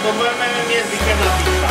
the women and music and the beat.